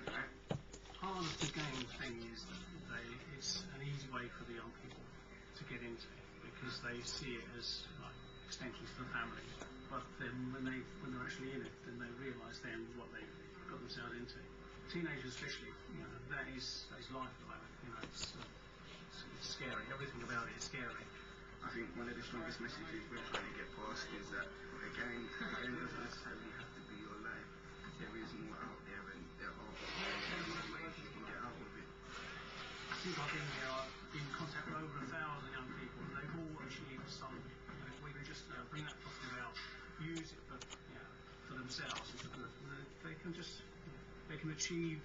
around. Part of the gang thing is that they, it's an easy way for the young people to get into it because they see it as like extensions to the family. But then when they when they're actually in it, then they realise then what they've got themselves into. Teenagers especially, you know, that is that is life like that. You know, it's, uh, it's, it's scary. Everything about it is scary. I think one of the strongest messages we're trying to get past is that again, again doesn't necessarily have to. There is more out there, and there are ways you can get out of it. Think I've been here, I've been in contact with over a thousand young people, and they've all achieved something. If we can just you know, bring that positive out, use it for, you know, for themselves, for the, they can just, they can achieve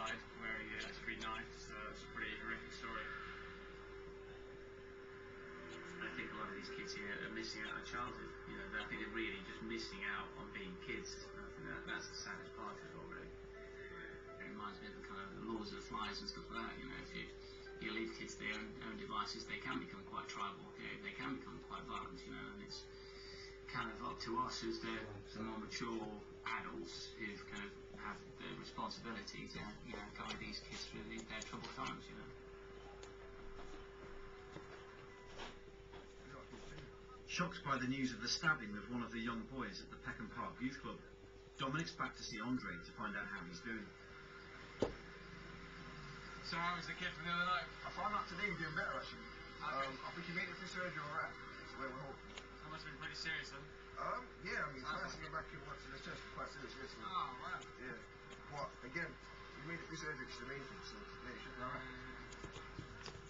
side where he uh, so it's a pretty horrific story. I think a lot of these kids here are missing out on childhood. You know, I think they're really just missing out on being kids. I think that, that's the saddest part of it all, really. It reminds me of the kind of Lord of the Flies and stuff like that. You know, if you you leave kids to their own, own devices, they can become quite tribal. They, they can become quite violent. You know, and it's kind of up to us as the, the more mature adults who kind of have the responsibility to you know guide these kids through the, their troubled times. You know. Shocked by the news of the stabbing of one of the young boys at the Peckham Park Youth Club, Dominic's back to see Andre to find out how he's doing. So how was the kid from the other night? I found out today he's doing better actually. Um, I think he made it through surgery alright. That's where we're hoping. That must have been pretty serious, then. Um, yeah, I mean, slicing him back in once in the chest was quite serious yesterday. Oh, wow. Yeah. But again, he made it through surgery, which is the main thing, so yeah, he should be alright.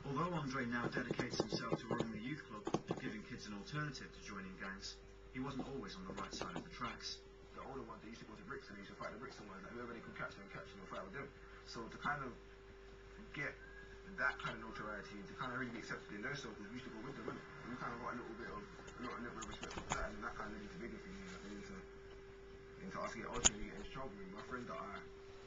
Although Andre now dedicates himself to running the youth club and giving kids an alternative to joining gangs, he wasn't always on the right side of the tracks. The older ones, they used to go to Brixton they used to fight the Brixton ones. Like whoever they could catch them, catch them and fight with them. So to kind of get that kind of notoriety and to kind of really be accepted in their circles, we used to go with them. And we kind of got a little bit of little, little of respect for that, and that kind of into bigger things, you know, into into us getting ultimately getting into trouble. And my friend that I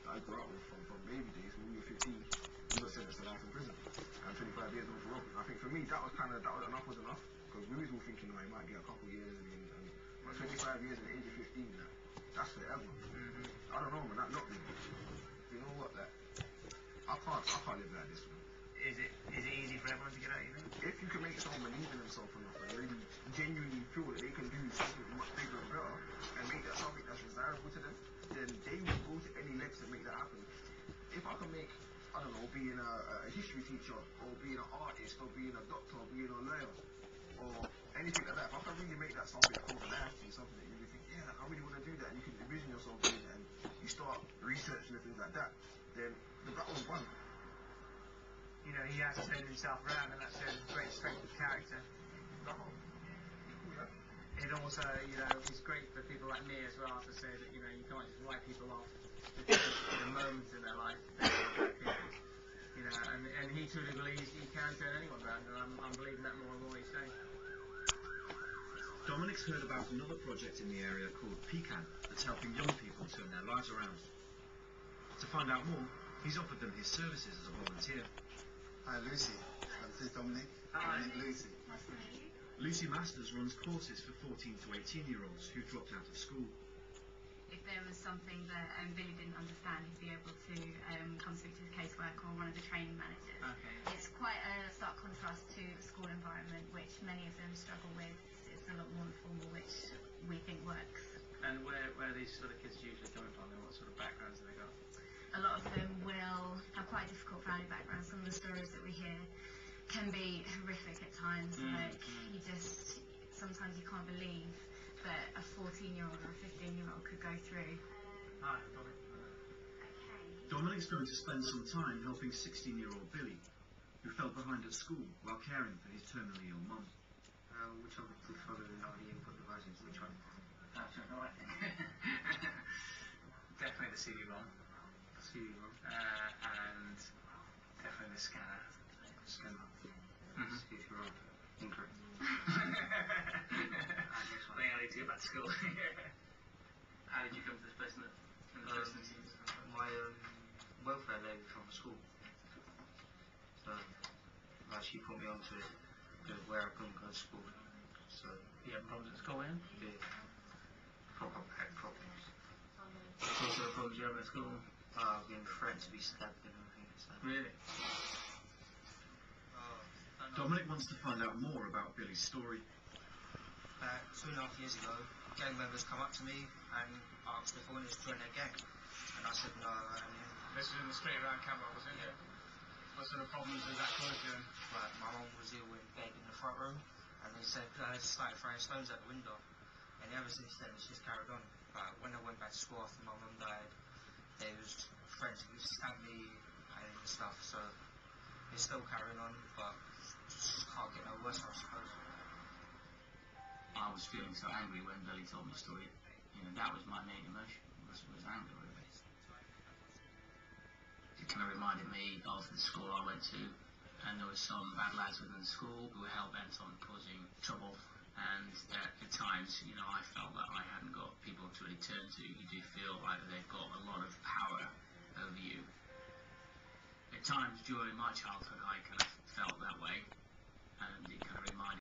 that I grew up with from, from baby days when we were 15, he got sentenced to life in prison and 25 years on parole. And I think for me that was kind of that was enough was enough because we was all thinking, oh, he might get a couple years, and, and but 25 years at the age of 15, that, that's forever. Mm-hmm. I don't know, man. That not me. You know what? That I can't I can't live like this. Man. Is it get out? You think? if you can make someone believe in themselves enough and really genuinely feel that they can do something much bigger and better and make that something that's desirable to them, then they will go to any lengths to make that happen. If I can make, I don't know, being a, a history teacher or being an artist or being a doctor or being a lawyer or anything like that, if I can really make that something that comes alive to you, something that you really think, yeah, I really want to do that, and you can envision yourself doing it, and you start researching and things like that, then the battle's won. You know, he has turned himself around, and that shows great strength of character. It also, you know, is great for people like me as well to say that, you know, you can't just write people off in a moment in their life. You know, and, and he truly believes he can turn anyone around, and I'm, I'm believing that more and more each day. Dominic's heard about another project in the area called Pecan that's helping young people turn their lives around. To find out more, he's offered them his services as a volunteer. Hi, Lucy. This is Dominic. Hi. Dominic Lucy. Nice to meet you. Lucy Masters runs courses for 14 to 18 year olds who dropped out of school. if there was something that um, Billy didn't understand, he'd be able to um, come speak to the caseworker or one of the training managers. Okay. It's quite a stark contrast to the school environment, which many of them struggle with. It's a lot more informal, which we think works. And where where are these sort of kids usually coming from? And what sort of backgrounds have they got? A lot of them will have quite difficult family backgrounds. Some of the stories that we hear can be horrific at times. Mm, like mm. you just sometimes you can't believe that a 14 year old or a 15 year old could go through. Hi, Dominic. Okay. Dominic's going to spend some time helping 16 year old Billy, who fell behind at school while caring for his terminally ill mum. Uh, which of the portfolio are the input devices? Which one? I don't know. I definitely the CD-ROM. CD-ROM. Uh, and definitely the scanner. Scanner. Mm-hmm. CD-ROM. Incorrect. I think I need to get back to school. How did you come to this place in the, in the first instance? my um, welfare lady from school So, like, she put me onto it, to where I couldn't go to school. So, You having problems at school, Ian? yeah, proper back problems. Also, the problems you have at school, uh, being threatened to be stabbed and everything. So. Really? Dominic wants to find out more about Billy's story. About two and a half years ago, gang members come up to me and asked if I wanted to join their gang. And I said no, and This was in the street around Camberwell, wasn't it? What sort of problems did that cause you? Like my mum was ill in bed in the front room, and they said uh, started throwing stones at the window. And ever since then, it's just carried on. But when I went back to school after my mum died, they was friends who stabbed me and stuff. So it's still carrying on, but just can't get no worse, I suppose. I was feeling so angry when Billy told me the story. You know, that was my main emotion, was, was anger, really. It kind of reminded me of the school I went to, and there were some bad lads within the school who were hell-bent on causing trouble, and at, at times, you know, I felt that I hadn't got people to really turn to. You do feel like they've got times during my childhood, I kind of felt that way, and it kind of reminded